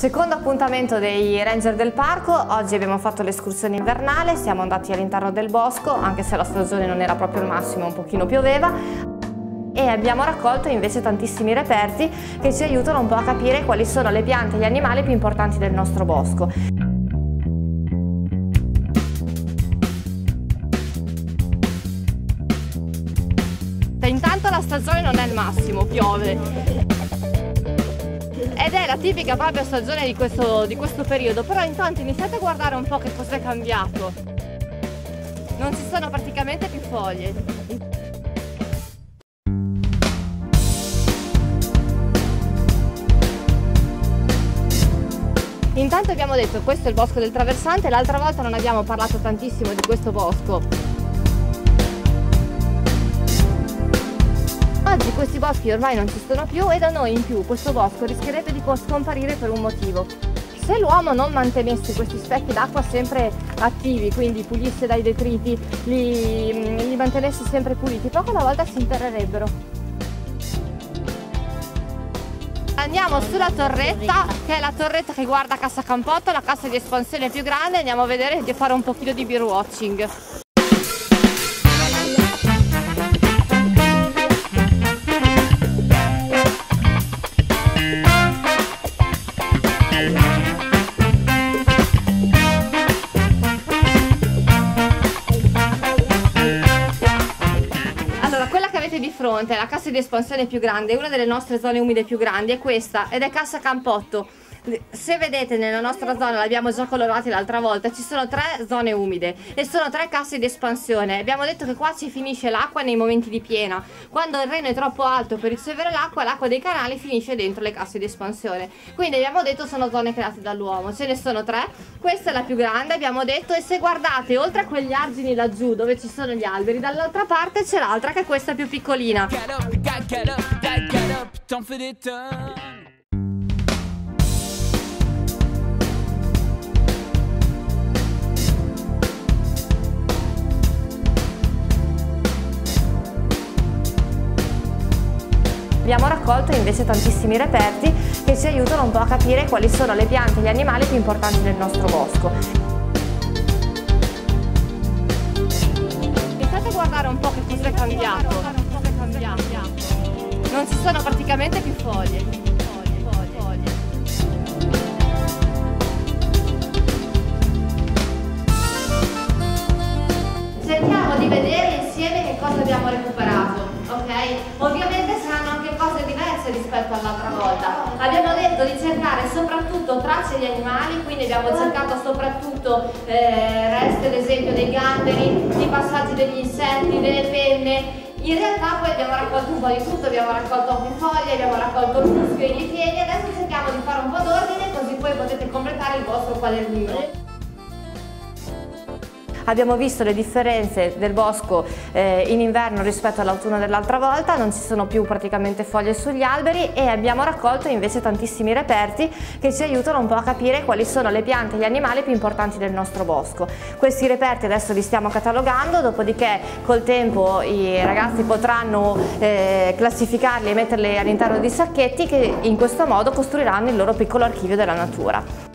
Secondo appuntamento dei ranger del parco, oggi abbiamo fatto l'escursione invernale, siamo andati all'interno del bosco, anche se la stagione non era proprio il massimo, un pochino pioveva, e abbiamo raccolto invece tantissimi reperti che ci aiutano un po' a capire quali sono le piante e gli animali più importanti del nostro bosco. Intanto la stagione non è il massimo, piove ed è la tipica proprio stagione di questo, di questo periodo, però intanto iniziate a guardare un po' che cosa è cambiato. Non ci sono praticamente più foglie. Intanto abbiamo detto questo è il bosco del traversante, l'altra volta non abbiamo parlato tantissimo di questo bosco Oggi questi boschi ormai non ci sono più e da noi in più questo bosco rischierebbe di scomparire per un motivo. Se l'uomo non mantenesse questi specchi d'acqua sempre attivi, quindi pulisse dai detriti, li, li mantenesse sempre puliti, poco alla volta si interrerebbero. Andiamo sulla torretta, che è la torretta che guarda Cassa Campotto, la cassa di espansione più grande, andiamo a vedere e fare un pochino di beer watching. Di fronte, la cassa di espansione più grande, una delle nostre zone umide più grandi è questa ed è Cassa Campotto se vedete nella nostra zona l'abbiamo già colorati l'altra volta ci sono tre zone umide e sono tre casse di espansione. Abbiamo detto che qua ci finisce l'acqua nei momenti di piena. Quando il reno è troppo alto per ricevere l'acqua l'acqua dei canali finisce dentro le casse di espansione. Quindi abbiamo detto sono zone create dall'uomo ce ne sono tre. Questa è la più grande abbiamo detto e se guardate oltre a quegli argini laggiù dove ci sono gli alberi dall'altra parte c'è l'altra che è questa più piccolina. Get up, get up, get up, Abbiamo raccolto invece tantissimi reperti che ci aiutano un po' a capire quali sono le piante e gli animali più importanti del nostro bosco. Iniziate a guardare un po' che cosa è cambiato. Non ci sono praticamente più foglie. Cosa abbiamo recuperato, ok? Ovviamente saranno anche cose diverse rispetto all'altra volta. Abbiamo detto di cercare soprattutto tracce di animali, quindi abbiamo cercato soprattutto eh, resti ad esempio dei gamberi, di passaggi degli insetti, delle penne. In realtà poi abbiamo raccolto un po' di tutto, abbiamo raccolto anche foglie, abbiamo raccolto il muschio e i piedi, adesso cerchiamo di fare un po' d'ordine così poi potete completare il vostro quadernino. Abbiamo visto le differenze del bosco eh, in inverno rispetto all'autunno dell'altra volta, non ci sono più praticamente foglie sugli alberi e abbiamo raccolto invece tantissimi reperti che ci aiutano un po' a capire quali sono le piante e gli animali più importanti del nostro bosco. Questi reperti adesso li stiamo catalogando, dopodiché col tempo i ragazzi potranno eh, classificarli e metterli all'interno di sacchetti che in questo modo costruiranno il loro piccolo archivio della natura.